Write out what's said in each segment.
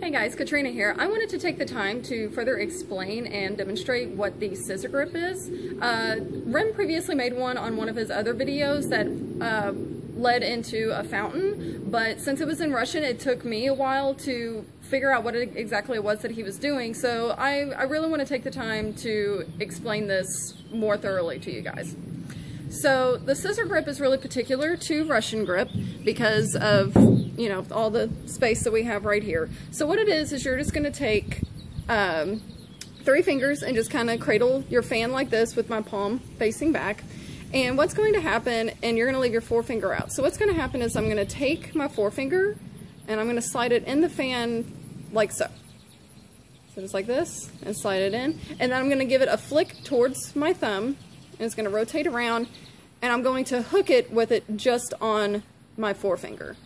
Hey guys, Katrina here. I wanted to take the time to further explain and demonstrate what the scissor grip is. Uh, Rem previously made one on one of his other videos that uh, led into a fountain, but since it was in Russian, it took me a while to figure out what it exactly it was that he was doing, so I, I really want to take the time to explain this more thoroughly to you guys. So the scissor grip is really particular to Russian grip because of, you know, all the space that we have right here. So what it is, is you're just going to take um, three fingers and just kind of cradle your fan like this with my palm facing back. And what's going to happen, and you're going to leave your forefinger out. So what's going to happen is I'm going to take my forefinger and I'm going to slide it in the fan like so. So just like this and slide it in. And then I'm going to give it a flick towards my thumb and it's going to rotate around and I'm going to hook it with it just on my forefinger.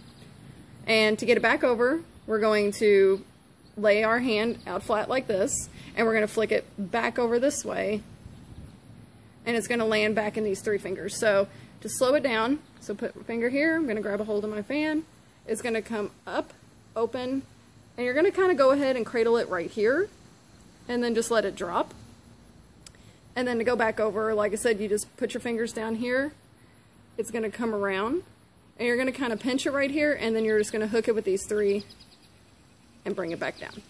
And to get it back over, we're going to lay our hand out flat like this and we're going to flick it back over this way and it's going to land back in these three fingers. So to slow it down, so put my finger here, I'm going to grab a hold of my fan. It's going to come up, open, and you're going to kind of go ahead and cradle it right here and then just let it drop. And then to go back over, like I said, you just put your fingers down here. It's going to come around. And you're going to kind of pinch it right here, and then you're just going to hook it with these three and bring it back down.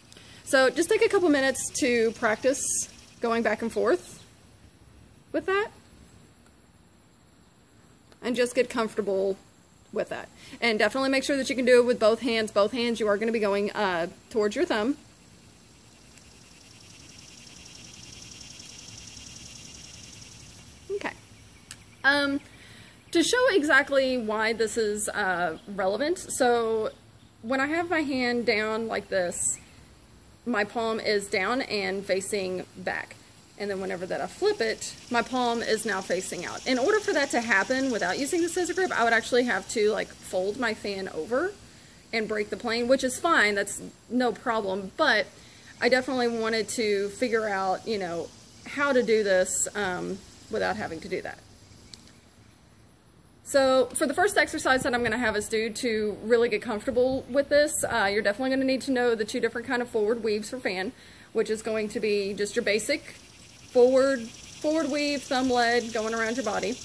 So just take a couple minutes to practice going back and forth with that. And just get comfortable with that. And definitely make sure that you can do it with both hands. Both hands you are going to be going uh, towards your thumb. Okay. Um, to show exactly why this is uh, relevant, so when I have my hand down like this, my palm is down and facing back. And then whenever that I flip it, my palm is now facing out. In order for that to happen without using the scissor grip, I would actually have to like fold my fan over and break the plane, which is fine. That's no problem. But I definitely wanted to figure out, you know, how to do this um, without having to do that. So for the first exercise that I'm going to have us do to really get comfortable with this, uh, you're definitely going to need to know the two different kind of forward weaves for fan, which is going to be just your basic forward, forward weave, thumb lead going around your body.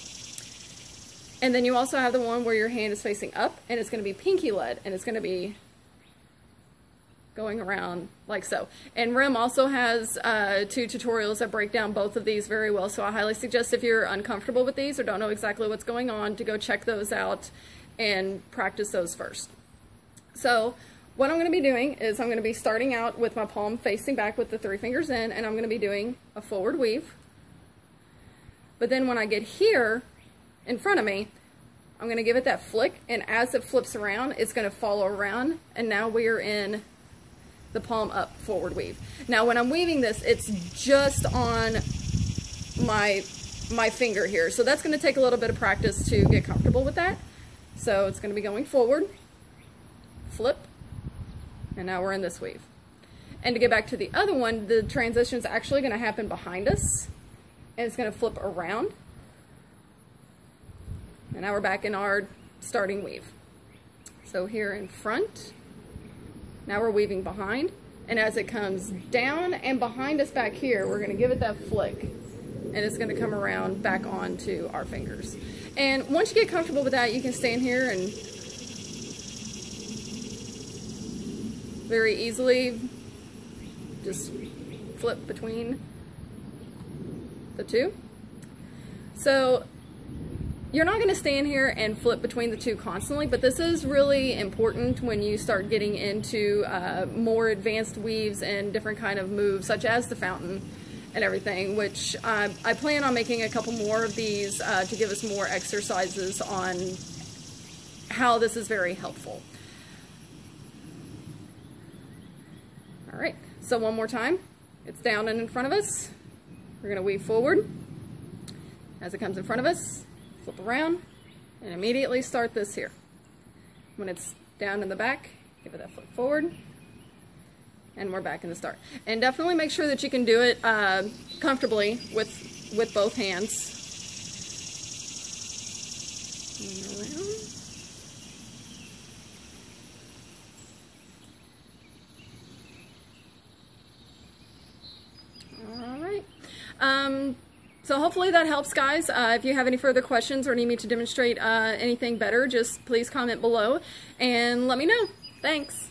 And then you also have the one where your hand is facing up and it's going to be pinky lead and it's going to be going around like so. And Rem also has uh, two tutorials that break down both of these very well, so I highly suggest if you're uncomfortable with these or don't know exactly what's going on to go check those out and practice those first. So what I'm going to be doing is I'm going to be starting out with my palm facing back with the three fingers in, and I'm going to be doing a forward weave. But then when I get here in front of me, I'm going to give it that flick, and as it flips around, it's going to follow around, and now we are in the palm up forward weave. Now when I'm weaving this, it's just on my, my finger here. So that's gonna take a little bit of practice to get comfortable with that. So it's gonna be going forward, flip, and now we're in this weave. And to get back to the other one, the transition is actually gonna happen behind us, and it's gonna flip around. And now we're back in our starting weave. So here in front, now we're weaving behind. And as it comes down and behind us back here, we're gonna give it that flick and it's gonna come around back onto our fingers. And once you get comfortable with that, you can stand here and very easily just flip between the two. So you're not going to stand here and flip between the two constantly, but this is really important when you start getting into uh, more advanced weaves and different kind of moves, such as the fountain and everything, which uh, I plan on making a couple more of these uh, to give us more exercises on how this is very helpful. All right, so one more time. It's down and in front of us. We're going to weave forward as it comes in front of us flip around, and immediately start this here. When it's down in the back, give it a flip forward, and we're back in the start. And definitely make sure that you can do it uh, comfortably with, with both hands. All right. Um, so hopefully that helps, guys. Uh, if you have any further questions or need me to demonstrate uh, anything better, just please comment below and let me know. Thanks.